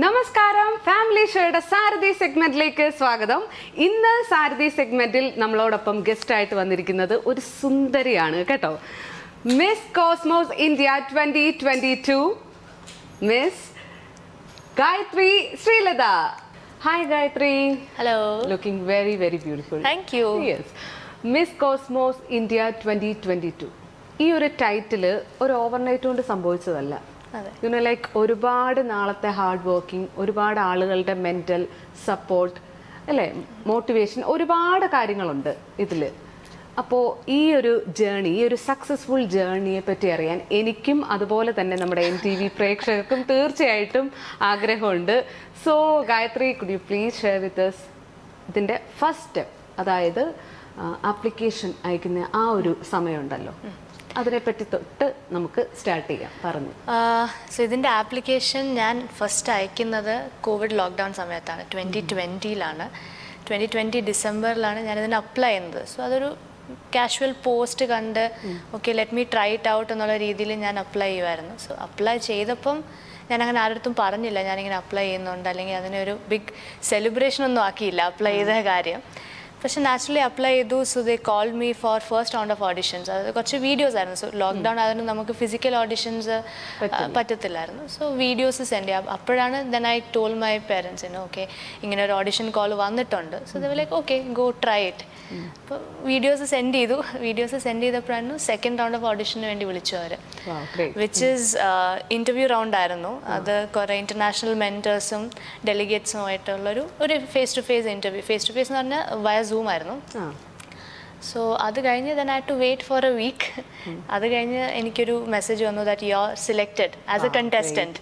നമസ്കാരം. ഫാമിലി ഷോയുടെ സാരഥി സെഗ്മെന്റിലേക്ക് സ്വാഗതം. ഇന്ന് സാരഥി സെഗ്മെന്റിൽ നമ്മളോടൊപ്പം ഗസ്റ്റ് ആയിട്ട് വന്നിരിക്കുന്നത് ഒരു സുന്ദരിയാണ് കേട്ടോ. Miss Cosmos India twenty twenty two miss Gayathri Sreelatha hi Gayathri hello looking very very beautiful thank you yes miss Cosmos India twenty twenty two ഈ ഒരു ടൈറ്റിൽ ഒരു ഓവർനൈറ്റ് കൊണ്ട് സംഭവിച്ചതല്ല. യുനോ ലൈക്ക് ഒരുപാട് നാളത്തെ ഹാർഡ് വർക്കിംഗ് ഒരുപാട് ആളുകളുടെ mental support അല്ലേ? Motivation ഒരുപാട് കാര്യങ്ങളുണ്ട് ഇതിൽ അപ്പോൾ ഈ ഒരു ജേണി ഈ ഒരു സക്സസ്ഫുൾ ജേണിയെ പറ്റി അറിയാൻ എനിക്കും അതുപോലെ തന്നെ നമ്മുടെ എൻ ടി വി പ്രേക്ഷകർക്കും തീർച്ചയായിട്ടും ആഗ്രഹമുണ്ട്. So Gayathri could you please share with us ഇതിന്റെ ഫസ്റ്റ് സ്റ്റെപ്പ് അതായത് ആപ്ലിക്കേഷൻ അയക്കുന്ന ആ ഒരു സമയമുണ്ടല്ലോ. അതിനെപ്പറ്റി തൊട്ട് നമുക്ക് സ്റ്റാർട്ട് ചെയ്യാം. പറഞ്ഞു. സോ ഇതിന്റെ ആപ്ലിക്കേഷൻ ഞാൻ ഫസ്റ്റ് അയക്കുന്നത് കോവിഡ് ലോക്ക്ഡൗൺ സമയത്താണ്. ട്വന്റി ട്വന്റിയിലാണ് ട്വന്റി ട്വന്റി ഡിസംബറിലാണ് ഞാനിതിന് അപ്ലൈ ചെയ്യുന്നത്. സോ അതൊരു കാഷ്വൽ പോസ്റ്റ് കണ്ട് okay let me try it out എന്നുള്ള രീതിയിൽ ഞാൻ അപ്ലൈ ചെയ്യുമായിരുന്നു സോ അപ്ലൈ ചെയ്തപ്പം ഞാൻ അങ്ങനെ ആരുടെ പറഞ്ഞില്ല. ഞാനിങ്ങനെ അപ്ലൈ ചെയ്യുന്നുണ്ട്. അല്ലെങ്കിൽ അതിനൊരു ബിഗ് സെലിബ്രേഷൻ ഒന്നും ആക്കിയില്ല അപ്ലൈ ചെയ്ത കാര്യം. പക്ഷെ നാച്ചുറലി അപ്ലൈ ചെയ്തു. So they call me for first round of auditions അത് കുറച്ച് വീഡിയോസ് ആയിരുന്നു. സോ ലോക്ക്ഡൗൺ ആയതുകൊണ്ട് നമുക്ക് ഫിസിക്കൽ ഓഡിഷൻസ് പറ്റത്തില്ലായിരുന്നു. സോ വീഡിയോസ് സെൻഡ് ചെയ്യാം. അപ്പോഴാണ് ദെൻ ഐ ടോൾ മൈ പേരൻസിന് ഓക്കെ ഇങ്ങനെ ഒരു ഓഡിഷൻ കോൾ വന്നിട്ടുണ്ട്. So they like okay go try it അപ്പോൾ വീഡിയോസ് സെൻഡ് ചെയ്തു. വീഡിയോസ് സെൻഡ് ചെയ്തപ്പോഴായിരുന്നു സെക്കൻഡ് റൗണ്ട് ഓഫ് ഓഡിഷന് വേണ്ടി വിളിച്ചു അവർ. വിച്ച് ഈസ് ഇന്റർവ്യൂ റൗണ്ട് ആയിരുന്നു. അത് കുറേ ഇന്റർനാഷണൽ മെന്റേഴ്സും ഡെലിഗേറ്റ്സും ആയിട്ടുള്ളൊരു ഒരു face to face interview face to face എന്ന് പറഞ്ഞാൽ വയ സൂം ആയിരുന്നു ആ. സോ അത് കഴിഞ്ഞ് then I to wait for a week അത് കഴിഞ്ഞ് എനിക്കൊരു മെസ്സേജ് വന്നു that you are selected as a contestant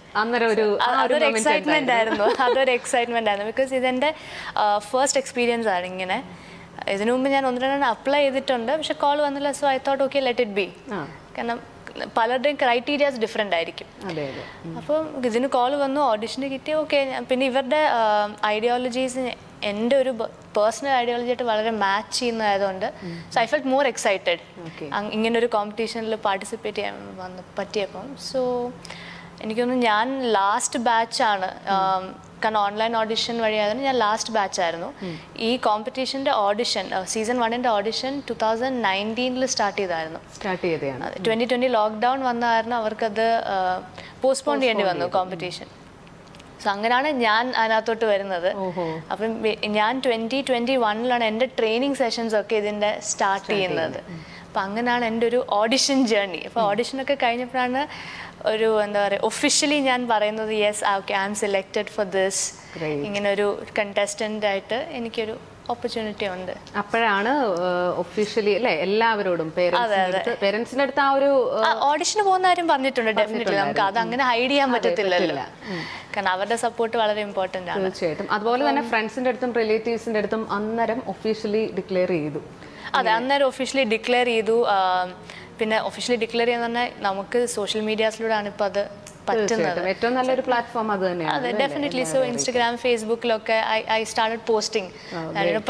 അതൊരു എക്സൈറ്റ്മെന്റ് ആയിരുന്നു. അതൊരു എക്സൈറ്റ്മെന്റ് ആയിരുന്നു. ബിക്കോസ് ഇതെന്റെ ഫസ്റ്റ് എക്സ്പീരിയൻസ് ആണ് ഇങ്ങനെ. ഇതിനു മുമ്പ് ഞാൻ ഒന്ന് രണ്ടെണ്ണം അപ്ലൈ ചെയ്തിട്ടുണ്ട്. പക്ഷെ കോൾ വന്നില്ല. So I thought okay let it be കാരണം പലരുടെയും ക്രൈറ്റീരിയാസ് ഡിഫറെന്റ് ആയിരിക്കും. അപ്പം ഇതിന് കോൾ വന്നു. ഓഡിഷന് കിട്ടി ഓക്കെ പിന്നെ ഇവരുടെ ഐഡിയോളജീസ് എന്റെ ഒരു പേഴ്സണൽ ഐഡിയോളജി ആയിട്ട് വളരെ match ചെയ്യുന്നതായതുകൊണ്ട് so I felt more excited ഇങ്ങനെ ഒരു കോമ്പറ്റീഷനിൽ പാർട്ടിസിപ്പേറ്റ് ചെയ്യാൻ വന്ന് പറ്റിയപ്പം. സോ എനിക്കൊന്ന് ഞാൻ ലാസ്റ്റ് ബാച്ചാണ് കാരണം ഓൺലൈൻ ഓഡിഷൻ വഴിയായിരുന്നു ഞാൻ ലാസ്റ്റ് ബാച്ചായിരുന്നു ഈ കോമ്പറ്റീഷന്റെ ഓഡിഷൻ സീസൺ വണ്ണിന്റെ ഓഡിഷൻ ടു തൗസൻഡ് നയന്റീനിൽ സ്റ്റാർട്ട് ചെയ്തായിരുന്നു. സ്റ്റാർട്ട് ചെയ്തതാണ്. ട്വന്റി ട്വന്റി ലോക്ക്ഡൗൺ വന്നായിരുന്നു അവർക്കത് പോസ്റ്റ്പോൺ ചെയ്യേണ്ടി വന്നു കോമ്പറ്റീഷൻ സോ അങ്ങനെയാണ് ഞാൻ അതിനകത്തോട്ട് വരുന്നത്. അപ്പം ഞാൻ ട്വന്റി ട്വന്റി വണ്ണിലാണ് എന്റെ ട്രെയിനിങ് സെഷൻസ് ഒക്കെ ഇതിന്റെ സ്റ്റാർട്ട് ചെയ്യുന്നത്. അപ്പം അങ്ങനെയാണ് എന്റെ ഒരു ഓഡിഷൻ ജേർണി അപ്പോൾ ഓഡിഷനൊക്കെ കഴിഞ്ഞപ്പോഴാണ് ഒരു എന്താ പറയുക ഒഫീഷ്യലി ഞാൻ പറയുന്നത് yes okay I am selected for this ഇങ്ങനെ ഒരു കണ്ടസ്റ്റന്റ് ആയിട്ട് എനിക്കൊരു ഓപ്പർച്യൂണിറ്റി ഉണ്ട്. അപ്പോഴാണ് ഒഫീഷ്യലി അല്ലെ എല്ലാവരോടും പേരൻസിന്റെ അടുത്ത് ആ ഒരു ഓഡിഷന് പോകുന്ന കാര്യം പറഞ്ഞിട്ടുണ്ട് ഡെഫിനറ്റ്ലി നമുക്ക് അത് അങ്ങനെ ഹൈഡ് ചെയ്യാൻ പറ്റത്തില്ലല്ലോ. കാരണം അവരുടെ സപ്പോർട്ട് വളരെ ഇമ്പോർട്ടന്റ് ആണ്. തീർച്ചയായിട്ടും. അതുപോലെ തന്നെ ഫ്രണ്ട്സിന്റെ അടുത്തും റിലേറ്റീവ്സിന്റെ അടുത്തും അന്നേരം ഒഫീഷ്യലി ഡിക്ലെയർ ചെയ്തു. അതെ അന്നേരം ഒഫീഷ്യലി ഡിക്ലെയർ ചെയ്തു. പിന്നെ ഒഫീഷ്യലി ഡിക്ലെയർ ചെയ്യാന്ന് പറഞ്ഞാൽ നമുക്ക് സോഷ്യൽ മീഡിയാസിലൂടെയാണ് ഇപ്പൊ അത് പറ്റുന്നത്. ഏറ്റവും നല്ലൊരു പ്ലാറ്റ്ഫോം അത് തന്നെയാണ്. അതെ definitely so Instagram ഫേസ്ബുക്കിലൊക്കെ I I started posting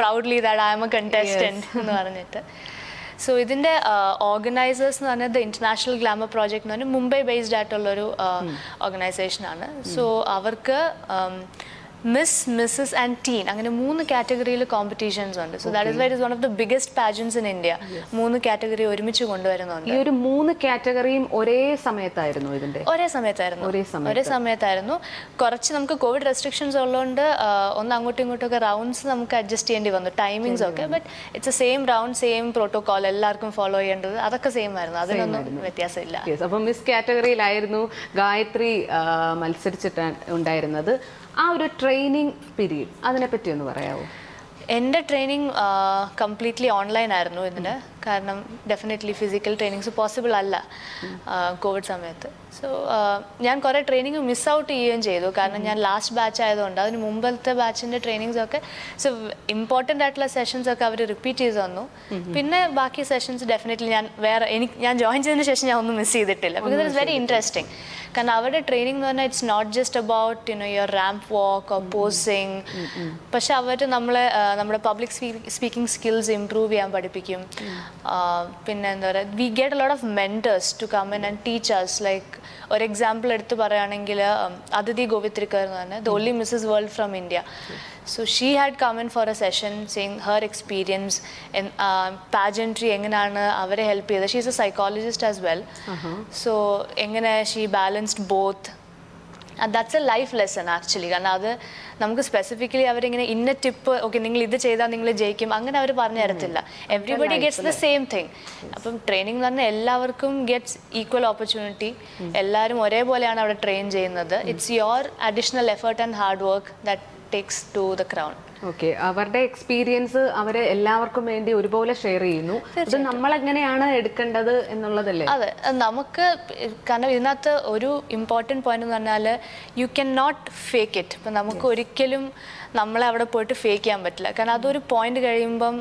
proudly that I am a contestant എന്ന് പറഞ്ഞിട്ട്. സോ ഇതിന്റെ ഓർഗനൈസേഴ്സ് എന്ന് പറഞ്ഞത് ഇന്റർനാഷണൽ ഗ്ലാമർ പ്രോജക്റ്റ് എന്ന് പറഞ്ഞാൽ മുംബൈ ബേസ്ഡ് ആയിട്ടുള്ളൊരു ഓർഗനൈസേഷനാണ് സോ അവർക്ക് മിസ് മിസ്സസ് ആൻഡ് ടീൻ അങ്ങനെ മൂന്ന് കാറ്റഗറിയിൽ കോമ്പറ്റീഷൻസ് ഉണ്ട്. So that is why it is one of the biggest pageants in India മൂന്ന് കാറ്റഗറി ഒരുമിച്ച് കൊണ്ടുവരുന്നുണ്ട്. ഈ ഒരു മൂന്ന് കാറ്റഗറിയും ഒരേ സമയത്തായിരുന്നു ഇതിന്റെ? ഒരേ സമയത്തായിരുന്നു. ഒരേ സമയത്ത്. ഒരേ സമയത്തായിരുന്നു. കുറച്ച് നമുക്ക് കോവിഡ് റെസ്ട്രിക്ഷൻസ് ഉള്ളതുകൊണ്ട് ഒന്ന് അങ്ങോട്ടും ഇങ്ങോട്ടും ഒക്കെ റൗണ്ട്സ് നമുക്ക് അഡ്ജസ്റ്റ് ചെയ്യേണ്ടി വന്നു. ടൈമിങ്സ് ഒക്കെ. But it's a same round same protocol എല്ലാവർക്കും ഫോളോ ചെയ്യേണ്ടത് അതൊക്കെ സെയിം ആയിരുന്നു. അതിനൊന്നും വ്യത്യാസമില്ല. അപ്പം മിസ് കാറ്റഗറിയിലായിരുന്നു ഗായത്രി മത്സരിച്ചിട്ട് ഉണ്ടായിരുന്നത്. ആ ഒരു ട്രെയിനിങ് പീരീഡ് അതിനെപ്പറ്റി ഒന്ന് പറയാമോ എന്റെ ട്രെയിനിങ് കംപ്ലീറ്റ്ലി ഓൺലൈൻ ആയിരുന്നു ഇതിന് കാരണം ഡെഫിനറ്റ്ലി ഫിസിക്കൽ ട്രെയിനിങ്സ് പോസിബിൾ അല്ല കോവിഡ് സമയത്ത്. സോ ഞാൻ കുറേ ട്രെയിനിങ് മിസ് ഔട്ട് ചെയ്യുകയും ചെയ്തു. കാരണം ഞാൻ ലാസ്റ്റ് ബാച്ച് ആയതുകൊണ്ട് അതിന് മുമ്പത്തെ ബാച്ചിന്റെ ട്രെയിനിങ്സ് ഒക്കെ സോ ഇമ്പോർട്ടന്റ് ആയിട്ടുള്ള സെഷൻസ് ഒക്കെ അവർ റിപ്പീറ്റ് ചെയ്ത് തന്നു. പിന്നെ ബാക്കി സെഷൻസ് ഡെഫിനറ്റ്ലി ഞാൻ വേറെ എനിക്ക് ഞാൻ ജോയിൻ ചെയ്തതിന് ശേഷം ഞാൻ ഒന്നും മിസ് ചെയ്തിട്ടില്ല. ബിക്കോസ് ഇറ്റ്സ് വെരി ഇൻട്രസ്റ്റിംഗ് കാരണം അവരുടെ ട്രെയിനിങ് എന്ന് പറഞ്ഞാൽ it's not just about you know your ramp walk or posing പക്ഷെ അവർ നമ്മളെ നമ്മുടെ പബ്ലിക് സ്പീക്കിംഗ് സ്കിൽസ് ഇംപ്രൂവ് ചെയ്യാൻ പഠിപ്പിക്കും. പിന്നെ എന്താ പറയുക we get lot of mentors to come in and teachers like ഒരു എക്സാമ്പിൾ എടുത്ത് പറയുകയാണെങ്കിൽ അതിഥി ഗോവിത്രിക്കർ എന്ന് പറഞ്ഞാൽ the only Mrs World from India so she had come in for a session saying her experience pageantry എങ്ങനെയാണ് അവരെ ഹെൽപ്പ് ചെയ്തത്. She is a psychologist as well so എങ്ങനെ she balanced both that's a life lesson actually കാരണം അത് നമുക്ക് specifically അവരിങ്ങനെ ഇന്ന tip okay നിങ്ങൾ ഇത് ചെയ്താൽ നിങ്ങൾ ജയിക്കും. അങ്ങനെ അവർ പറഞ്ഞു തരത്തില്ല. Everybody gets the same thing അപ്പം ട്രെയിനിങ് എന്ന് പറഞ്ഞാൽ എല്ലാവർക്കും ഗെറ്റ്സ് ഈക്വൽ ഓപ്പർച്യൂണിറ്റി എല്ലാവരും ഒരേപോലെയാണ് അവിടെ ട്രെയിൻ ചെയ്യുന്നത്. It's your additional effort and hard work that takes to the crown okay. അവരുടെ എക്സ്പീരിയൻസ് അവർ എല്ലാവർക്കും വേണ്ടി ഒരുപോലെ ഷെയർ ചെയ്യുന്നു. ഇത് നമ്മൾ എങ്ങനെയാണ് എടുക്കേണ്ടത് എന്നുള്ളതല്ലേ? അതെ. നമുക്ക് കാരണം ഇതിനകത്ത് ഒരു ഇമ്പോർട്ടന്റ് പോയിന്റ് എന്ന് പറഞ്ഞാൽ you can not fake it ഇപ്പം നമുക്ക് ഒരിക്കലും നമ്മളെ അവിടെ പോയിട്ട് ഫേക്ക് ചെയ്യാൻ പറ്റില്ല. കാരണം അതൊരു പോയിന്റ് കഴിയുമ്പം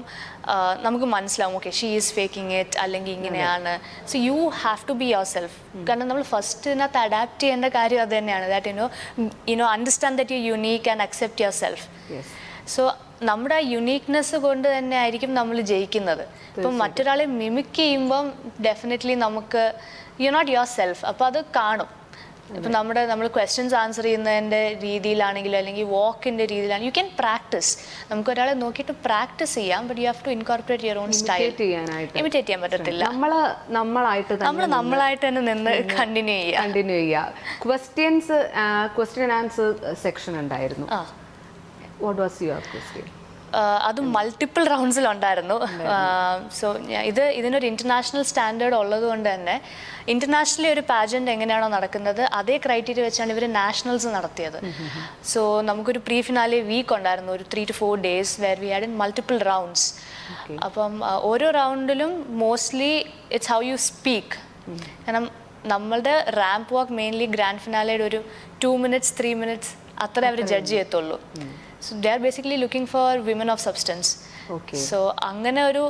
നമുക്ക് മനസ്സിലാവും. Okay she is faking it അല്ലെങ്കിൽ ഇങ്ങനെയാണ്. So you have to be yourself കാരണം നമ്മൾ ഫസ്റ്റ് ഇതിനകത്ത് അഡാപ്റ്റ് ചെയ്യേണ്ട കാര്യം അത് തന്നെയാണ്. That you know you know understand that you unique and accept yourself so നമ്മുടെ ആ യുണീക്നെസ് കൊണ്ട് തന്നെ ആയിരിക്കും നമ്മൾ ജയിക്കുന്നത്. ഇപ്പം മറ്റൊരാളെ മിമിക് ചെയ്യുമ്പം ഡെഫിനറ്റ്ലി നമുക്ക് യു നോട്ട് യുവർ സെൽഫ് അപ്പോൾ അത് കാണും. ഇപ്പം നമ്മുടെ നമ്മൾ ക്വസ്റ്റ്യൻസ് ആൻസർ ചെയ്യുന്നതിന്റെ രീതിയിലാണെങ്കിലും അല്ലെങ്കിൽ വാക്കിന്റെ രീതിയിലാണെങ്കിൽ യു ക്യാൻ പ്രാക്ടീസ് നമുക്ക് ഒരാളെ നോക്കിയിട്ട് പ്രാക്ടീസ് ചെയ്യാം but you have to incorporate your own style imitate ചെയ്യാൻ പറ്റത്തില്ല. നമ്മൾ നമ്മളായിട്ട് നമ്മൾ നമ്മളായിട്ട് തന്നെ നിന്ന് കണ്ടിന്യൂ ചെയ്യുക. കണ്ടിന്യൂ ചെയ്യുക. ക്വസ്റ്റ്യൻസ് ക്വസ്റ്റ്യൻ ആൻസർ സെക്ഷൻ ഉണ്ടായിരുന്നു. What was your question ah അത് മൾട്ടിപ്പിൾ റൗണ്ട്സിലുണ്ടായിരുന്നു സോ ഇത് ഇതിനൊരു ഇന്റർനാഷണൽ സ്റ്റാൻഡേർഡ് ഉള്ളത് കൊണ്ട് തന്നെ ഇന്റർനാഷണലി ഒരു പാജന്റ് എങ്ങനെയാണോ നടക്കുന്നത് അതേ ക്രൈറ്റീരിയ വെച്ചാണ് ഇവർ നാഷണൽസ് നടത്തിയത്. സോ നമുക്കൊരു പ്രീ ഫിനാലെ വീക്ക് ഉണ്ടായിരുന്നു ഒരു three two four days where we had in multiple rounds അപ്പം ഓരോ റൗണ്ടിലും mostly it's how you speak കാരണം നമ്മളുടെ റാമ്പ് വാക്ക് മെയിൻലി ഗ്രാൻഡ് ഫിനാലയുടെ ഒരു ടു മിനിറ്റ്സ് ത്രീ മിനിറ്റ്സ് അത്ര അവർ ജഡ്ജ് ചെയ്യത്തുള്ളൂ. So they are basically looking for women of substance so അങ്ങനെ ഒരു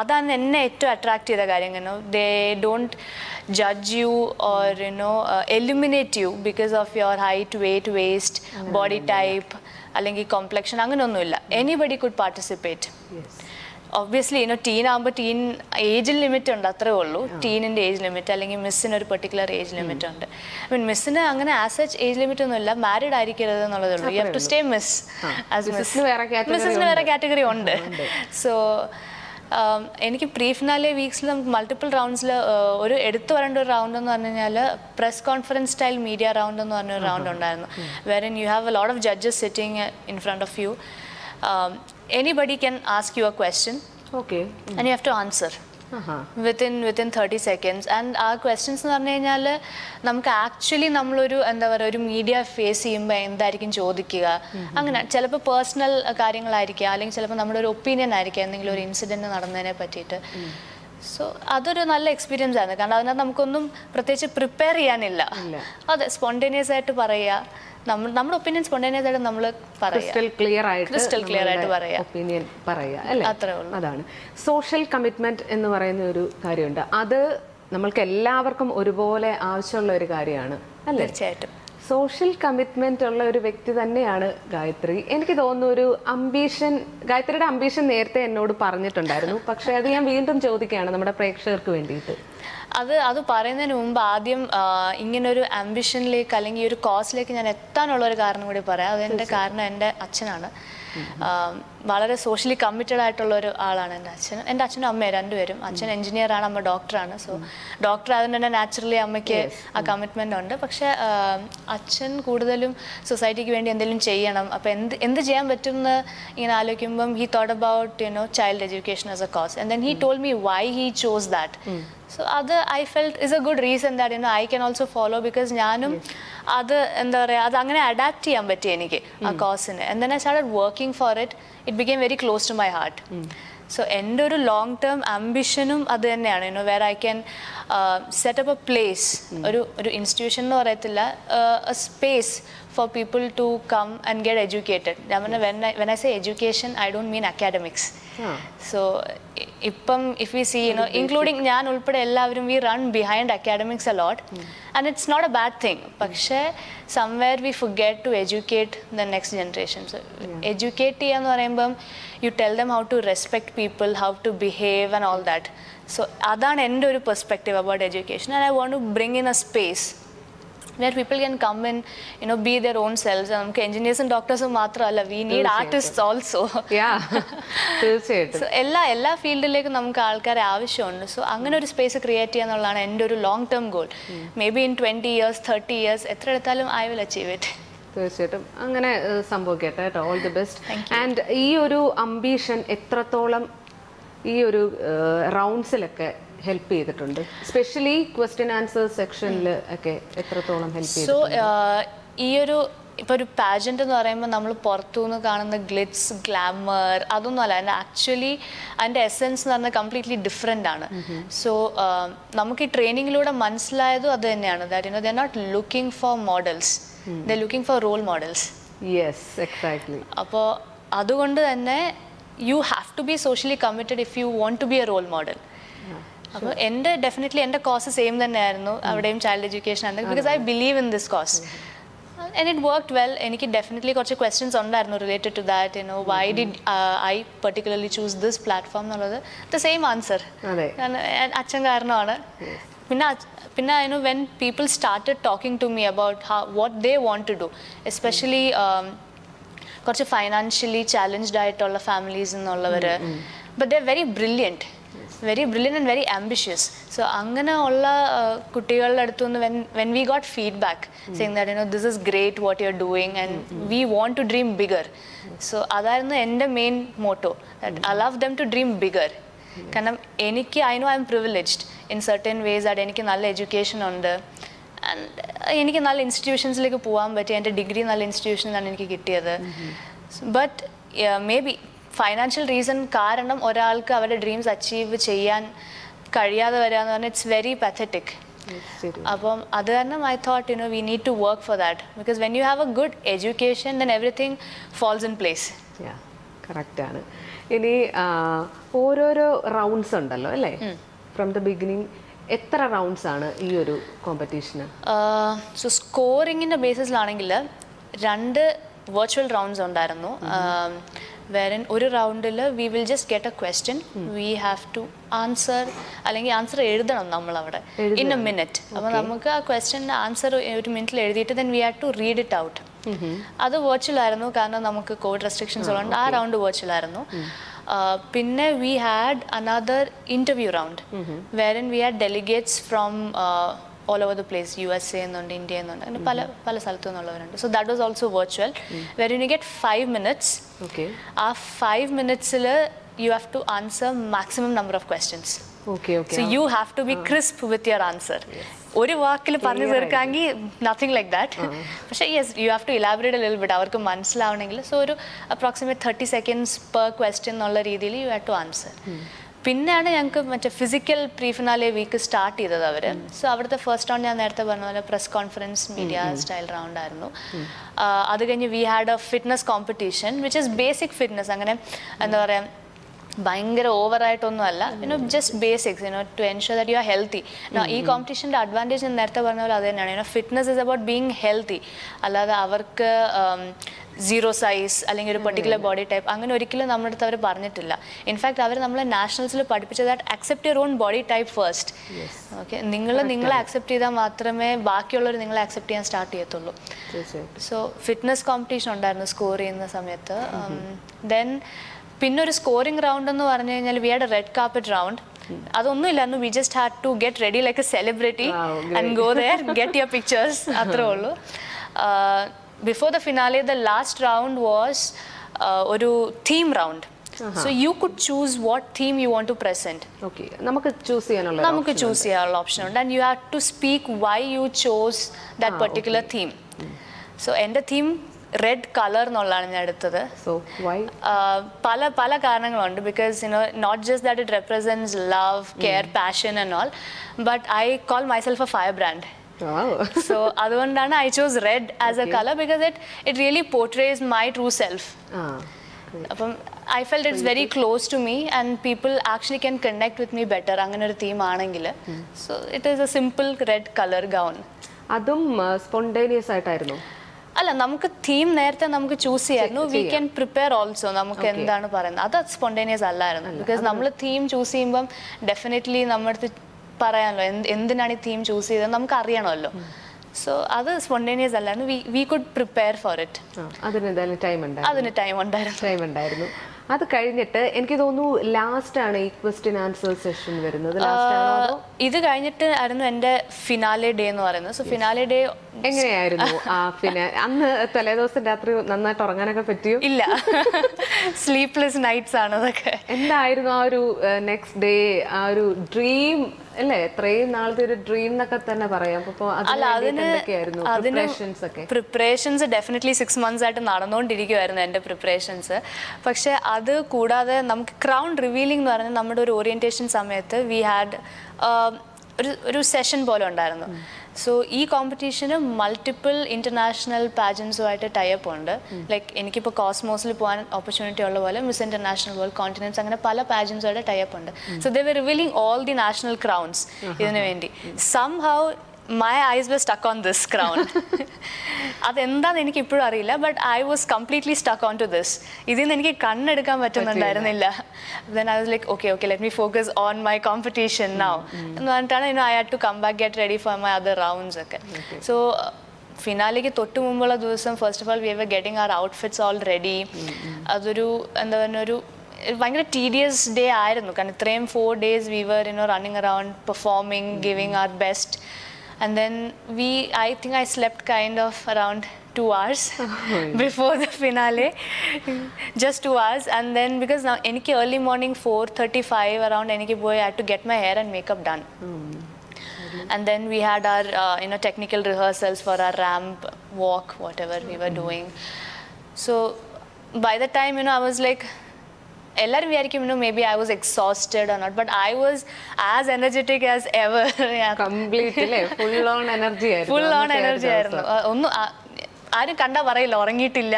അതാണ് എന്നെ ഏറ്റവും അട്രാക്ട് ചെയ്ത കാര്യം. കാരണം they don't judge you or you know eliminate you because of your height weight waist body type അല്ലെങ്കിൽ കോംപ്ലക്ഷൻ അങ്ങനെയൊന്നുമില്ല. എനിബഡി കുഡ് പാർട്ടിസിപ്പേറ്റ് ഒബ്വിയസ്ലി ഇനോ ടീൻ ആകുമ്പോൾ ടീൻ ഏജ് ലിമിറ്റ് ഉണ്ട് അത്രേ ഉള്ളൂ. ടീനിന്റെ ഏജ് ലിമിറ്റ് അല്ലെങ്കിൽ മിസ്സിന് ഒരു പെർട്ടിക്കുലർ ഏജ് ലിമിറ്റ് ഉണ്ട്. ഐ മീൻ മിസ്സിന് അങ്ങനെ ആസ് സച്ച് ഏജ് ലിമിറ്റ് ഒന്നും ഇല്ല മാരീഡ് ആയിരിക്കരുത് എന്നുള്ളതേ ഉള്ളൂ. You have to stay miss as miss മിസ്സിന് വേറെ കാറ്റഗറി ഉണ്ട്. സോ എനിക്ക് പ്രീ ഫിനാലെ വീക്സിൽ നമുക്ക് മൾട്ടിപ്പിൾ റൗണ്ട്സിൽ ഒരു എടുത്തു വരേണ്ട ഒരു റൗണ്ട് എന്ന് പറഞ്ഞു കഴിഞ്ഞാൽ press conference style media round എന്ന് പറഞ്ഞൊരു റൗണ്ട് ഉണ്ടായിരുന്നു. വേറെ you have a lot of judges sitting in front of you anybody can ask you a question okay and you have to answer Aaha within within thirty seconds and ആ questions എന്ന് പറഞ്ഞു കഴിഞ്ഞാൽ നമുക്ക് actually നമ്മളൊരു എന്താ പറയുക ഒരു media face ചെയ്യുമ്പോൾ എന്തായിരിക്കും ചോദിക്കുക. അങ്ങനെ ചിലപ്പോൾ പേഴ്സണൽ കാര്യങ്ങളായിരിക്കുക അല്ലെങ്കിൽ ചിലപ്പോൾ നമ്മുടെ ഒരു ഒപ്പീനിയൻ ആയിരിക്കുക എന്തെങ്കിലും ഒരു ഇൻസിഡന്റ് നടന്നതിനെ പറ്റിയിട്ട്. സോ അതൊരു നല്ല എക്സ്പീരിയൻസ് ആയിരുന്നു കാരണം അതിനകത്ത് നമുക്കൊന്നും പ്രത്യേകിച്ച് പ്രിപ്പയർ ചെയ്യാനില്ല. അതെ സ്പോണ്ടേനിയസ് ആയിട്ട് പറയുക നമ്മുടെ ഒപ്പീനിയൻ സ്പോണ്ടേനിയസ് ആയിട്ട് നമ്മൾ പറയുക ക്രിസ്റ്റൽ ക്ലിയർ ആയിട്ട് Crystal clear ആയിട്ട് പറയാ. ഒപ്പീനിയൻ പറയുക അല്ലേ? അത്രേ ഉള്ളൂ. അതാണ്. സോഷ്യൽ കമ്മിറ്റ്മെന്റ് എന്ന് പറയുന്ന ഒരു കാര്യമുണ്ട്. അത് നമ്മൾക്ക് എല്ലാവർക്കും ഒരുപോലെ ആവശ്യമുള്ള ഒരു കാര്യമാണ് അല്ലേ? തീർച്ചയായിട്ടും. സോഷ്യൽ കമ്മിറ്റ്മെന്റ് ഉള്ള ഒരു വ്യക്തി തന്നെയാണ് ഗായത്രി. എനിക്ക് തോന്നുന്നു ഒരു അംബീഷൻ ഗായത്രിയുടെ അംബീഷൻ നേരത്തെ എന്നോട് പറഞ്ഞിട്ടുണ്ടായിരുന്നു. പക്ഷെ അത് ഞാൻ വീണ്ടും ചോദിക്കുകയാണ് നമ്മുടെ പ്രേക്ഷകർക്ക് വേണ്ടിയിട്ട്. അത് അത് പറയുന്നതിന് മുമ്പ് ആദ്യം ഇങ്ങനൊരു ആംബിഷനിലേക്ക് അല്ലെങ്കിൽ ഒരു കോസിലേക്ക് ഞാൻ എത്താനുള്ള ഒരു കാരണം കൂടി പറയാം. അതെന്റെ കാരണം എന്റെ അച്ഛനാണ്. വളരെ സോഷ്യലി കമ്മിറ്റഡ് ആയിട്ടുള്ള ഒരു ആളാണ് എന്റെ അച്ഛൻ. എന്റെ അച്ഛനും അമ്മയും രണ്ടുപേരും. അച്ഛൻ എഞ്ചിനീയർ ആണ് അമ്മ ഡോക്ടറാണ് സോ ഡോക്ടർ ആയതുകൊണ്ട് തന്നെ നാച്ചുറലി അമ്മയ്ക്ക് ആ കമ്മിറ്റ്മെന്റ് ഉണ്ട്. പക്ഷേ അച്ഛൻ കൂടുതലും സൊസൈറ്റിക്ക് വേണ്ടി എന്തെങ്കിലും ചെയ്യണം. അപ്പോൾ എന്ത് എന്ത് ചെയ്യാൻ പറ്റും എന്ന് ഇങ്ങനെ ആലോചിക്കുമ്പം he thought about you know child education as a cause and then he told me why he chose that so അത് I felt is a good reason that you know I can also follow because ഞാനും അത് എന്താ പറയുക അത് അങ്ങനെ adapt ചെയ്യാൻ പറ്റി എനിക്ക് ആ കോസിന് I started working for it it became very close to my heart so എന്റെ ഒരു ലോങ് ടേം ആംബിഷനും അത് തന്നെയാണ്. You know where I can set up a place ഒരു ഒരു ഇൻസ്റ്റിറ്റ്യൂഷൻ എന്ന് പറയത്തില്ല space for people to come and get educated. I mean, when, I, when I say education, I don't mean academics. So, if we see, you know, including Nyan Ulpada, we run behind academics a lot. Mm. And it's not a bad thing. Pakshe, somewhere we forget to educate the next generation. So, yeah. educate TM you tell them how to respect people, how to behave and all that. So, that's end perspective about education. And I want to bring in a space space people can come and you know be their own selves. നമുക്ക് എഞ്ചിനീയേഴ്സും ഡോക്ടേഴ്സും മാത്രമല്ല we need artist also yeah തീർച്ചയായിട്ടും. Ella എല്ലാ എല്ലാ ഫീൽഡിലേക്കും നമുക്ക് ആൾക്കാരെ ആവശ്യമുണ്ട്. സോ അങ്ങനെ ഒരു സ്പേസ് ക്രിയേറ്റ് ചെയ്യുക എന്നുള്ളതാണ് എന്റെ ഒരു long term goal. Maybe in twenty years thirty years എത്ര എടുത്താലും ഐ വിൽ അച്ചീവ് ഇറ്റ് തീർച്ചയായിട്ടും. അങ്ങനെ സംഭവിക്കട്ടെ കേട്ടോ. ഓൾ ദി ബെസ്റ്റ് ആൻഡ് ഈ ഒരു അംബീഷൻ എത്രത്തോളം ഈ ഒരു റൗണ്ട്സിലൊക്കെ ഹെൽപ്പ് ചെയ്തിട്ടുണ്ട്. സ്പെഷ്യലി ക്വസ്റ്റ്യൻ ആൻസർ സെക്ഷനിൽ ഒക്കെ എത്രത്തോളം ഹെൽപ്പ് സോ ഈയൊരു ഈ ഒരു ഇപ്പോൾ ഒരു പാജന്റ് എന്ന് പറയുമ്പോൾ നമ്മൾ പുറത്തുനിന്ന് കാണുന്ന ഗ്ലിറ്റ്സ് ഗ്ലാമർ അതൊന്നും അല്ല. അതിന്റെ ആക്ച്വലി അതിന്റെ എസെൻസ് എന്ന് പറഞ്ഞാൽ കംപ്ലീറ്റ്ലി ഡിഫറെന്റ് ആണ്. സോ നമുക്ക് ഈ ട്രെയിനിങ്ങിലൂടെ മനസ്സിലായതും അത് തന്നെയാണ്. That you know they're not looking for models they looking for role models yes exactly അപ്പോൾ അതുകൊണ്ട് തന്നെ you have to be socially committed if you want to be a role model അപ്പോൾ എന്റെ ഡെഫിനറ്റ്ലി എന്റെ കോഴ്സ് സെയിം തന്നെയായിരുന്നു. അവിടെയും child education ആണ് because I believe in this course and it work well എനിക്ക് ഡെഫിനറ്റ്ലി കുറച്ച് ക്വസ്റ്റ്യൻസ് ഉണ്ടായിരുന്നു related to that you know why did I particularly choose this platform എന്നുള്ളത്. ദ സെയിം ആൻസർ അച്ഛൻ കാരണമാണ്. പിന്നെ പിന്നെ I know when people started talking to me about what they want to do especially കുറച്ച് financially challenged ആയിട്ടുള്ള families എന്നുള്ളവർ but the very brilliant very brilliant and very ambitious so അങ്ങനെ ഉള്ള uh, കുട്ടികളുടെ അടുത്തു നിന്ന് when when we got feedback saying that you know this is great what you are doing and we want to dream bigger so അതായിരുന്നു എൻ്റെ main motto that I love them to dream bigger കാരണം എനിക്ക് I know I am privileged in certain ways ആയിട്ട് എനിക്ക് നല്ല education ഉണ്ട് and എനിക്ക് നല്ല ഇൻസ്റ്റിറ്റ്യൂഷൻസിലേക്ക് പോകാൻ പറ്റി എൻ്റെ ഡിഗ്രി നല്ല ഇൻസ്റ്റിറ്റ്യൂഷനിലാണ് എനിക്ക് കിട്ടിയത് but may be financial reason കാരണം ഒരാൾക്ക് അവരുടെ ഡ്രീംസ് അച്ചീവ് ചെയ്യാൻ കഴിയാതെ വരിക എന്ന് പറഞ്ഞാൽ ഇറ്റ്സ് വെരി പത്തറ്റിക് അപ്പം അത് കാരണം I thought you know we need to work for that because when you have a good education then everything falls in place കറക്റ്റാണ് ഇനി ഓരോരോ റൗണ്ട്സ് ഉണ്ടല്ലോ അല്ലേ? ഫ്രം ദ ബിഗിനിങ് എത്ര റൗണ്ട്സ് ആണ് ഈ ഒരു കോമ്പറ്റീഷന് സോ സ്കോറിങ്ങിന്റെ ബേസിസിലാണെങ്കിൽ രണ്ട് വെർച്വൽ റൗണ്ട്സ് ഉണ്ടായിരുന്നു. വേറൻ ഒരു റൗണ്ടിൽ we will just get a question we have to answer അല്ലെങ്കിൽ ആൻസർ എഴുതണം നമ്മൾ അവിടെ ഇൻ എ മിനിറ്റ് അപ്പോൾ നമുക്ക് ആ ക്വസ്റ്റ്യന്റെ ആൻസർ ഒരു മിനിറ്റിൽ എഴുതിയിട്ട് then we have to read it out അത് വേർച്വലായിരുന്നു കാരണം നമുക്ക് കോവിഡ് റെസ്ട്രിക്ഷൻസ് ഉള്ളതുകൊണ്ട് ആ റൗണ്ട് വേർച്വലായിരുന്നു Uh, പിന്നെ we had another interview round wherein we had delegates from all over the place U S A എന്നുണ്ട് ഇന്ത്യ എന്നുണ്ട് അങ്ങനെ പല പല സ്ഥലത്തു നിന്നുള്ളവരുണ്ട് so that was also virtual where you get five minutes okay ആ five മിനിറ്റ്സിൽ you have to answer maximum number of questions okay okay so you have to be crisp with your answer ഒരു വാക്കിൽ പറഞ്ഞു തീർക്കാമെങ്കിൽ nothing like that പക്ഷേ yes you have to elaborate lil bit അവർക്ക് മനസ്സിലാവണമെങ്കിൽ. So ഒരു approximate thirty seconds per question എന്നുള്ള രീതിയിൽ യു ഹാവ് ടു ആൻസർ പിന്നെയാണ് ഞങ്ങൾക്ക് മറ്റേ ഫിസിക്കൽ പ്രീഫിനാലെ വീക്ക് സ്റ്റാർട്ട് ചെയ്തത് അവർ സോ അവിടുത്തെ ഫസ്റ്റ് റൗണ്ട് ഞാൻ നേരത്തെ പറഞ്ഞ പോലെ press conference media style round ആയിരുന്നു. അത് കഴിഞ്ഞ് we had a fitness competition which is basic fitness അങ്ങനെ എന്താ പറയുക ഭയങ്കര ഓവറായിട്ടൊന്നും അല്ല. You know just basics you know to ensure that you are healthy ഈ കോമ്പറ്റീഷന്റെ അഡ്വാന്റേജ് ഞാൻ നേരത്തെ പറഞ്ഞ പോലെ അത് തന്നെയാണ്. You know fitness is about being healthy അല്ലാതെ അവർക്ക് സീറോ സൈസ് അല്ലെങ്കിൽ ഒരു പെർട്ടിക്കുലർ ബോഡി ടൈപ്പ് അങ്ങനെ ഒരിക്കലും നമ്മുടെ അടുത്ത് അവർ പറഞ്ഞിട്ടില്ല. ഇൻഫാക്ട് അവർ നമ്മളെ നാഷണൽസിൽ പഠിപ്പിച്ചത് that accept your own body type first okay നിങ്ങൾ നിങ്ങളെ അക്സെപ്റ്റ് ചെയ്താൽ മാത്രമേ ബാക്കിയുള്ളവർ നിങ്ങളെ അക്സെപ്റ്റ് ചെയ്യാൻ സ്റ്റാർട്ട് ചെയ്യത്തുള്ളൂ. സോ ഫിറ്റ്നസ് കോമ്പറ്റീഷൻ ഉണ്ടായിരുന്നു സ്കോർ ചെയ്യുന്ന സമയത്ത്. ദെൻ പിന്നെ ഒരു സ്കോറിംഗ് റൗണ്ട് എന്ന് പറഞ്ഞു കഴിഞ്ഞാൽ we had a red carpet round അതൊന്നുമില്ലായിരുന്നു. We just had to get ready like a celebrity and go there get your pictures അത്രേ ഉള്ളൂ. Before the finale the last round was ഒരു theme round so you could choose what theme you want to present okay നമുക്ക് choose ചെയ്യാനുള്ള നമുക്ക് choose ചെയ്യാനുള്ള option ഉണ്ട്. And you have to speak why you chose that particular theme so എന്റെ theme red colour എന്നുള്ളതാണ് ഞാൻ എടുത്തത്. പല പല കാരണങ്ങളുണ്ട്. Because you know not just that it represents love care passion and all but I call myself a fire brand so അതുകൊണ്ടാണ് I chose red as a colour because it it really portrays my true self ആ അപ്പം I felt it's very close to me and people actually can connect with me better അങ്ങനെ ഒരു theme ആണെങ്കിൽ. So it is a simple red colour gown അതും spontaneous ആയിട്ടായിരുന്നു? അല്ല നമുക്ക് theme നേരത്തെ നമുക്ക് ചൂസ് ചെയ്യായിരുന്നു. വി ക്യാൻ പ്രിപ്പയർ ഓൾസോ നമുക്ക് എന്താണ് പറയുന്നത്? അത് സ്പോണ്ടേനിയസ് അല്ലായിരുന്നു. ബിക്കോസ് നമ്മൾ തീം ചൂസ് ചെയ്യുമ്പം ഡെഫിനറ്റ്ലി നമ്മുടെ പറയാമല്ലോ എന്ത് എന്തിനാണ് ഈ തീം ചൂസ് ചെയ്തത് നമുക്ക് അറിയണമല്ലോ സോ അത് സ്പോണ്ടേനിയസ് അല്ലായിരുന്നു we we could prepare for it അതിന് എന്തായാലും ടൈം ഉണ്ടായിരുന്നു. അതിന് ടൈം ഉണ്ടായിരുന്നു. ടൈം ഉണ്ടായിരുന്നു. അത് കഴിഞ്ഞിട്ട് എനിക്ക് തോന്നുന്നു ലാസ്റ്റ് ആണ് ഈ ക്വസ്റ്റ്യൻ ആൻസർ സെഷൻ വരുന്നത്. ഇത് കഴിഞ്ഞിട്ട് ആയിരുന്നു എന്റെ ഫിനാലെ ഡേ എന്ന് പറയുന്നത്. സോ ഫിനാലെ ഡേ എങ്ങനെയായിരുന്നു ആ പിന്നെ അന്ന് തലേദിവസം രാത്രി നന്നായിട്ട് ഉറങ്ങാനൊക്കെ പറ്റിയോ? ഇല്ല. സ്ലീപ്ലെസ് നൈറ്റ്സ് ആണ് അതൊക്കെ. എന്തായിരുന്നു ആ ഒരു നെക്സ്റ്റ് ഡേ ആ ഒരു ഡ്രീം അല്ലേ? ഇത്രയും നാളത്തെ ഒരു ഡ്രീം എന്നൊക്കെ തന്നെ പറയാം. അപ്പോൾ അല്ല അതിന് പ്രിപ്പറേഷൻസ് ഒക്കെ? പ്രിപ്പറേഷൻസ് ഡെഫിനറ്റ്ലി സിക്സ് മന്ത്സ് ആയിട്ട് നടന്നുകൊണ്ടിരിക്കുവായിരുന്നു എന്റെ പ്രിപ്പറേഷൻസ് പക്ഷേ അത് കൂടാതെ നമുക്ക് ക്രൗൺ റിവീലിംഗ് എന്ന് പറഞ്ഞാൽ നമ്മുടെ ഒരു ഓറിയന്റേഷൻ സമയത്ത് വി ഹാഡ് ഒരു ഒരു സെഷൻ പോലെ ഉണ്ടായിരുന്നു. സോ ഈ കോമ്പറ്റീഷന് മൾട്ടിപ്പിൾ ഇന്റർനാഷണൽ പാജൻസുമായിട്ട് ടൈപ്പ് ഉണ്ട്. ലൈക്ക് എനിക്കിപ്പോൾ കോസ്മോസിൽ പോകാൻ ഓപ്പർച്യൂണിറ്റി ഉള്ള പോലെ മിസ് ഇന്റർനാഷണൽ വേൾഡ് കോണ്ടിനൻസ് അങ്ങനെ പല പാജൻസുമായിട്ട് ടൈപ്പ് ഉണ്ട്. So they were revealing all the national crowns ഇതിനു വേണ്ടി. Somehow my eyes were stuck on this crown അതെന്താന്ന് എനിക്ക് ഇപ്പോഴും അറിയില്ല but I was completely stuck on to this ഇതിൽ നിന്ന് എനിക്ക് കണ്ണെടുക്കാൻ പറ്റുന്നുണ്ടായിരുന്നില്ല. Then I was like okay okay let me focus on my competition now എന്ന് പറഞ്ഞിട്ടാണ് you know I had to come back get ready for my other rounds ഒക്കെ. So ഫിനാലേക്ക് തൊട്ട് മുമ്പുള്ള ദിവസം first of all we were getting our outfits all ready അതൊരു എന്താ പറയുക ഒരു ഭയങ്കര ടീഡിയസ് ഡേ ആയിരുന്നു. കാരണം ഇത്രയും four days we were you know running around performing giving our best and then we i think i slept kind of around two hours before the finale. Just two hours. And then because now any early morning 4.35 around any boy i had to get my hair and makeup done. And then we had our uh, you know technical rehearsals for our ramp walk whatever we were doing. So by the time you know i was like എല്ലാവരും വിചാരിക്കും you maybe I was exhausted not but I was as energetic as ever complete full on energy ആയിരുന്നു. Full on energy ആയിരുന്നു. ഒന്നും ആരും കണ്ടാ പറയില്ല ഉറങ്ങിയിട്ടില്ല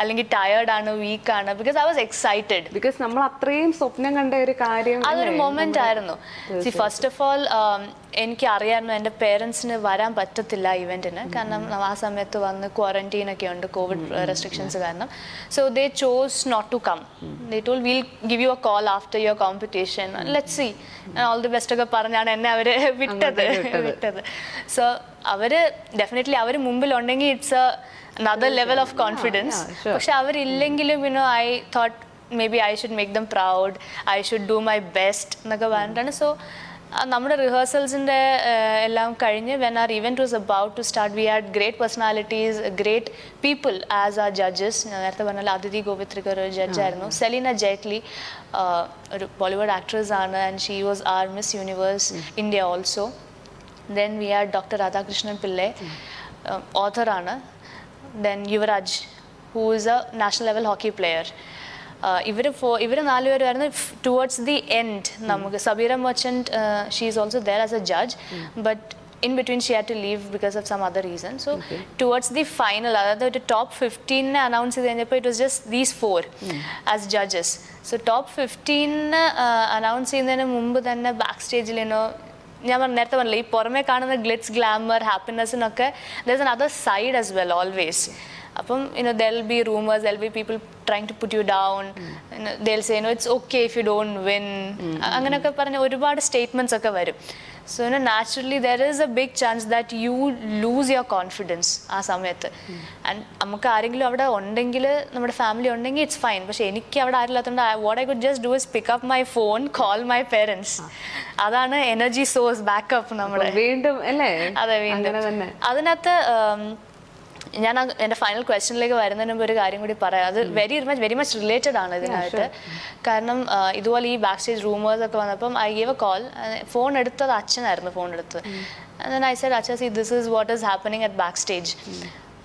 അല്ലെങ്കിൽ ടയേർഡ് ആണ് വീക്ക് ആണ്. Because I was excited because നമ്മൾ അത്രയും സ്വപ്നം കണ്ട ഒരു കാര്യം അതൊരു? മൊമെന്റ് ആയിരുന്നു. ഫസ്റ്റ് ഓഫ് ഓൾ എനിക്ക് അറിയാമായിരുന്നു എന്റെ പേരൻസിന് വരാൻ പറ്റത്തില്ല ഇവന്റിന് കാരണം ആ സമയത്ത് വന്ന് ക്വാറന്റീൻ ഒക്കെ ഉണ്ട് കോവിഡ് റെസ്ട്രിക്ഷൻസ് കാരണം. So they chose not to come they told will give you a call after your competition let see all the best ഒക്കെ പറഞ്ഞാണ് എന്നെ അവർ വിട്ടത് വിട്ടത്. സോ അവർ ഡെഫിനറ്റ്ലി അവർ മുമ്പിലുണ്ടെങ്കിൽ it's another level of confidence. പക്ഷെ അവരില്ലെങ്കിലും you know I thought maybe I should make them proud I should do my best എന്നൊക്കെ പറഞ്ഞിട്ടാണ്. സോ നമ്മുടെ റിഹേഴ്സൽസിന്റെ എല്ലാം കഴിഞ്ഞ് when our event was about to start we had great personalities great people as our judges ഞാൻ നേരത്തെ പറഞ്ഞാൽ അതിഥി ഗോപിത്രികർ ഒരു ജഡ്ജായിരുന്നു സെലീന ജെയ്റ്റ്ലി ഒരു ബോളിവുഡ് ആക്ട്രസ് ആണ് and she was our Miss Universe India also then we had doctor Radhakrishnan Pillai ഓഥറാണ് then Yuvraj who is a national level hockey player ഇവർ ഫോ ഇവർ നാലുപേരുമായിരുന്നു ടുവേർഡ്സ് ദി എൻഡ് നമുക്ക് Sabira Merchant she is also there as a judge but in between she had to leave because of some other reason so towards the final അതായത് ഒരു top ഫിഫ്റ്റീനെ announce ചെയ്ത് കഴിഞ്ഞപ്പോൾ it was just these four as judges so top ഫിഫ്റ്റീനെ announce ചെയ്യുന്നതിന് മുമ്പ് തന്നെ back സ്റ്റേജിലിനോ ഞാൻ പറഞ്ഞ നേരത്തെ പറഞ്ഞില്ല ഈ പുറമെ കാണുന്ന glitz glamour ഹാപ്പിനെസ്സിനൊക്കെ there is an other side as well always അപ്പം you know there'll be rumours there'll be people trying to put you down say say no it's okay if you don't win അങ്ങനെയൊക്കെ പറഞ്ഞ ഒരുപാട് statements ഒക്കെ വരും. So you know naturally there is a big chance that you lose your confidence ആ സമയത്ത്. And നമുക്ക് ആരെങ്കിലും അവിടെ ഉണ്ടെങ്കിൽ നമ്മുടെ ഫാമിലി ഉണ്ടെങ്കിൽ ഇറ്റ്സ് ഫൈൻ പക്ഷേ എനിക്ക് അവിടെ ആരില്ലാത്തതുകൊണ്ട് what I could just do is pick up my phone call my parents അതാണ് എനർജി സോഴ്സ് ബാക്കപ്പ് നമ്മുടെ. വീണ്ടും അല്ലേ? അതെ വീണ്ടും. അതിനകത്ത് ഉം, ഞാൻ എന്റെ ഫൈനൽ ക്വസ്റ്റ്യനിലേക്ക് വരുന്നതിന് മുമ്പ് ഒരു കാര്യം കൂടി പറയാം. അത് very much very much related ആണ് ഇതിനായിട്ട് കാരണം ഇതുപോലെ ഈ ബാക്ക് സ്റ്റേജ് റൂമേഴ്സ് ഒക്കെ വന്നപ്പം I give a call phone എടുത്തത് അച്ഛനായിരുന്നു ഫോൺ എടുത്തത്. I I said, Acha, this this what what happening at at stage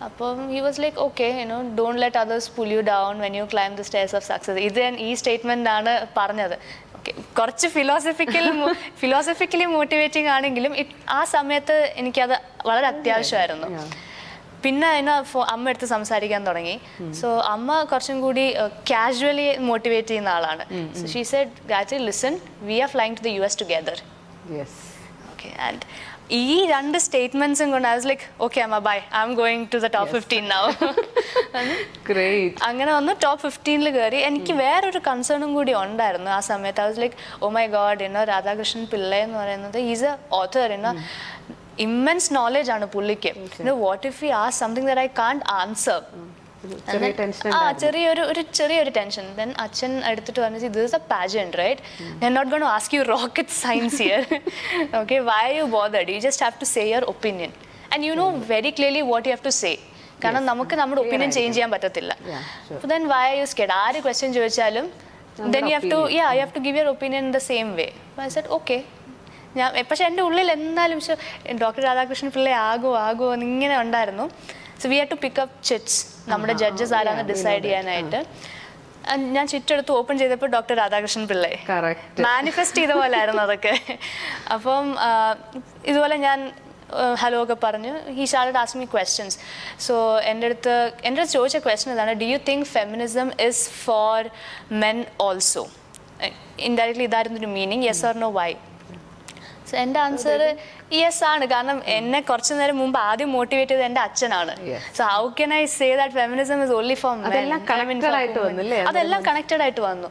അപ്പം he was like okay you know don't let others pull you down when you climb the stairs of success ഇത് ഞാൻ ഈ statement ആണ് പറഞ്ഞത്. Okay കുറച്ച് philosophical philosophically motivating ആണെങ്കിലും ആ സമയത്ത് എനിക്കത് വളരെ അത്യാവശ്യമായിരുന്നു. പിന്നെ അതിന് അമ്മ എടുത്ത് സംസാരിക്കാൻ തുടങ്ങി. സോ അമ്മ കുറച്ചും കൂടി കാഷ്വലി മോട്ടിവേറ്റ് ചെയ്യുന്ന ആളാണ്. So she said Gayathri listen we are flying to the U S together okay and ഈ രണ്ട് സ്റ്റേറ്റ്മെന്റ്സും കൊണ്ട് ഐ വാസ് ലൈക്ക് ഓക്കെ അമ്മ bye I'm going to the top fifteen now great അങ്ങനെ വന്ന് ടോപ്പ് ഫിഫ്റ്റീനിൽ കയറി എനിക്ക് വേറൊരു കൺസേണും കൂടി ഉണ്ടായിരുന്നു ആ സമയത്ത്. I was like oh my god ഇന്നോ രാധാകൃഷ്ണൻ പിള്ള എന്ന് പറയുന്നത് ഈസ് എ ഓഥർ ഇന്നോ ഇമ്മൻസ് നോളജ് ആണ് പുള്ളിക്ക്. What if you ah something they I can't answer ആ ചെറിയൊരു ഒരു ചെറിയൊരു ടെൻഷൻ ദെൻ അച്ഛൻ എടുത്തിട്ട് പറഞ്ഞു ഇത് ഇസ് എ പാജന്റ് റൈറ്റ് ഞാൻ not gonna ask you rocket science here okay why you bothered you just have to say your opinion and you know very clearly what you have to say കാരണം നമുക്ക് നമ്മുടെ opinion change ചെയ്യാൻ പറ്റത്തില്ല. Then why U സ്കെഡ് ആര് question ചോദിച്ചാലും then you have to yeah you have to give your opinion in the same way I said okay ഞാൻ പക്ഷെ എന്റെ ഉള്ളിൽ എന്നാലും ഡോക്ടർ രാധാകൃഷ്ണൻ പിള്ളേ ആകുമോ ആകുമോ എന്നിങ്ങനെ ഉണ്ടായിരുന്നു. So we have to pick up chits നമ്മുടെ ജഡ്ജസ് ആരാന്ന് ഡിസൈഡ് ചെയ്യാനായിട്ട്. ഞാൻ ചുറ്റെടുത്ത് ഓപ്പൺ ചെയ്തപ്പോൾ ഡോക്ടർ രാധാകൃഷ്ണൻ പിള്ളേ. മാനിഫെസ്റ്റ് ചെയ്ത പോലെ ആയിരുന്നു അതൊക്കെ. അപ്പം ഇതുപോലെ ഞാൻ ഹലോ ഒക്കെ പറഞ്ഞു. He started ask me questions so എന്റെ അടുത്ത് എന്റെ അടുത്ത് ചോദിച്ച ക്വസ്റ്റ്യൻ ഇതാണ് do you think feminism is for men also indirectly ഇതായിരുന്നു ഒരു meaning yes or no why so എന്റെ ആൻസർ യെസ് ആണ്. കാരണം എന്നെ കുറച്ചു നേരം മുമ്പ് ആദ്യം മോട്ടിവേറ്റ് ചെയ്തത് എന്റെ അച്ഛനാണ്. So how can I say that feminism is only for അതെല്ലാം കണക്റ്റഡ് ആയിട്ട് വന്നു.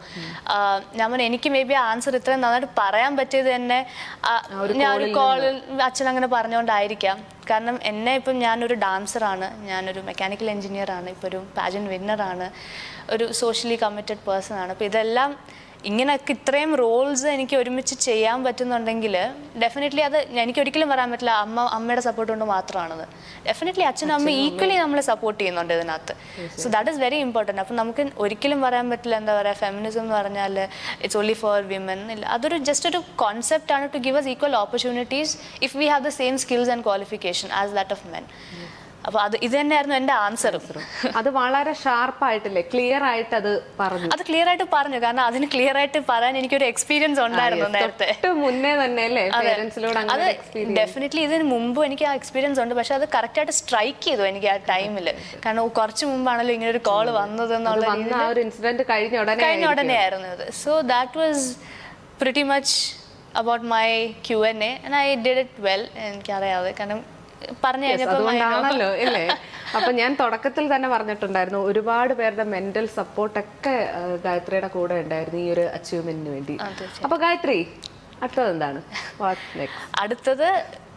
ഞാൻ പറഞ്ഞു, എനിക്ക് മേ ബി ആൻസർ ഇത്രയും നന്നായിട്ട് പറയാൻ പറ്റിയത് തന്നെ ഞാൻ ഒരു കോളിൽ അച്ഛൻ അങ്ങനെ പറഞ്ഞുകൊണ്ടായിരിക്കാം. കാരണം എന്നെ ഇപ്പം ഞാനൊരു ഡാൻസറാണ് ഞാനൊരു മെക്കാനിക്കൽ എഞ്ചിനീയർ ആണ്. ഇപ്പോൾ ഒരു പാജൻ വിന്നറാണ് ഒരു സോഷ്യലി കമ്മിറ്റഡ് പേഴ്സൺ ആണ്. അപ്പോൾ ഇതെല്ലാം ഇങ്ങനെയൊക്കെ ഇത്രയും റോൾസ് എനിക്ക് ഒരുമിച്ച് ചെയ്യാൻ പറ്റുന്നുണ്ടെങ്കിൽ ഡെഫിനറ്റ്ലി അത് എനിക്ക് ഒരിക്കലും പറയാൻ പറ്റില്ല. അമ്മ അമ്മയുടെ സപ്പോർട്ട് കൊണ്ട് മാത്രമാണത് ഡെഫിനറ്റ്ലി അച്ഛനും അമ്മ ഈക്വലി നമ്മളെ സപ്പോർട്ട് ചെയ്യുന്നുണ്ട് ഇതിനകത്ത്. So that is very important അപ്പം നമുക്ക് ഒരിക്കലും പറയാൻ പറ്റില്ല. എന്താ പറയുക ഫെമിനിസം എന്ന് പറഞ്ഞാൽ ഇറ്റ്സ് ഓൺലി ഫോർ വിമൻ ഇല്ല അതൊരു ജസ്റ്റ് ഒരു കോൺസെപ്റ്റ് ആണ് to give us equal opportunities if we have the same skills and qualification as that of men അപ്പോൾ അത് ഇത് തന്നെയായിരുന്നു എന്റെ ആൻസർ അത് വളരെ ഷാർപ്പായിട്ടില്ലേ ക്ലിയർ ആയിട്ട് അത് പറഞ്ഞു. അത് ക്ലിയർ ആയിട്ട് പറഞ്ഞു. കാരണം അതിന് ക്ലിയർ ആയിട്ട് പറയാൻ എനിക്കൊരു എക്സ്പീരിയൻസ് ഉണ്ടായിരുന്നു നേരത്തെ. മുന്നേ തന്നെ അല്ലേ? അതെ. ഡെഫിനറ്റ്ലി ഇതിന് മുമ്പ് എനിക്ക് ആ എക്സ്പീരിയൻസ് ഉണ്ട്. പക്ഷെ അത് കറക്റ്റ് ആയിട്ട് സ്ട്രൈക്ക് ചെയ്തു എനിക്ക് ആ ടൈമിൽ കാരണം കുറച്ച് മുമ്പാണല്ലോ ഇങ്ങനെ ഒരു കോൾ വന്നത് എന്നുള്ള ഇൻസിഡന്റ് കഴിഞ്ഞ ഉടനെ കഴിഞ്ഞ ഉടനെ ആയിരുന്നു അത് so that was pretty much about my Q N A and I did it well എനിക്കറിയാതെ. കാരണം പറഞ്ഞു അതുകൊണ്ടാണല്ലോ അല്ലേ അപ്പൊ ഞാൻ തുടക്കത്തിൽ തന്നെ പറഞ്ഞിട്ടുണ്ടായിരുന്നു ഒരുപാട് പേരുടെ മെന്റൽ സപ്പോർട്ട് ഒക്കെ ആ, ഗായത്രിയുടെ കൂടെ ഉണ്ടായിരുന്നു ഈ ഒരു അച്ചീവ്മെന്റിന് വേണ്ടി. അപ്പൊ ഗായത്രി അടുത്തത് എന്താണ്? അടുത്തത്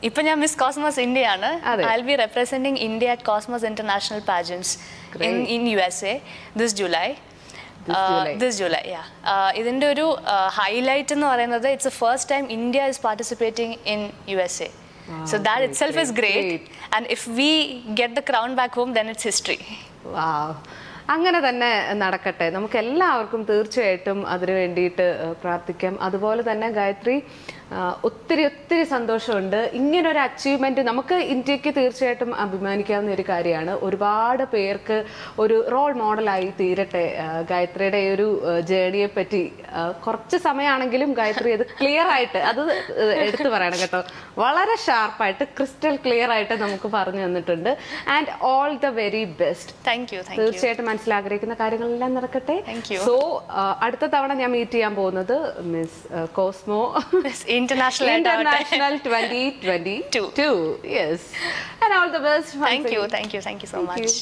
ഇപ്പൊ ഞാൻ മിസ് കോസ്മോസ് ഇന്ത്യ ആണ്. I be representing India at Cosmos International pageants in in U S A this July. This July yeah ഇതിന്റെ ഒരു ഹൈലൈറ്റ് എന്ന് പറയുന്നത് it's first time India is participating in U S A So that great, itself great, is great. great. And if we get the crown back home, then it's history. Wow. അങ്ങനെ തന്നെ നടക്കട്ടെ. നമുക്ക് എല്ലാവർക്കും തീർച്ചയായിട്ടും അതിനു വേണ്ടിയിട്ട് പ്രാർത്ഥിക്കാം. അതുപോലെ തന്നെ ഗായത്രി ഒത്തിരി ഒത്തിരി സന്തോഷമുണ്ട്. ഇങ്ങനൊരു അച്ചീവ്മെന്റ് നമുക്ക് ഇന്ത്യയ്ക്ക് തീർച്ചയായിട്ടും അഭിമാനിക്കാവുന്ന ഒരു കാര്യമാണ്. ഒരുപാട് പേർക്ക് ഒരു റോൾ മോഡലായി തീരട്ടെ. ഗായത്രിയുടെ ഒരു ജേണിയെ പറ്റി കുറച്ച് സമയമാണെങ്കിലും ഗായത്രി അത് ക്ലിയർ ആയിട്ട് അത് എടുത്തു പറയണം കേട്ടോ. വളരെ ഷാർപ്പായിട്ട് ക്രിസ്റ്റൽ ക്ലിയർ ആയിട്ട് നമുക്ക് പറഞ്ഞു തന്നിട്ടുണ്ട്. And all the very best thank you thank മനസ്സിലാഗ്രഹിക്കുന്ന കാര്യങ്ങളെല്ലാം നടക്കട്ടെ. സോ അടുത്ത തവണ ഞാൻ മീറ്റ് ചെയ്യാൻ പോകുന്നത് Miss Cosmo International International twenty twenty two yes and all the best thank you thank you thank you so much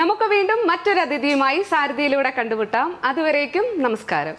നമുക്ക് വീണ്ടും മറ്റൊരു അതിഥിയുമായി സാരഥിയിലൂടെ കണ്ടുമുട്ടാം. അതുവരേക്കും നമസ്കാരം.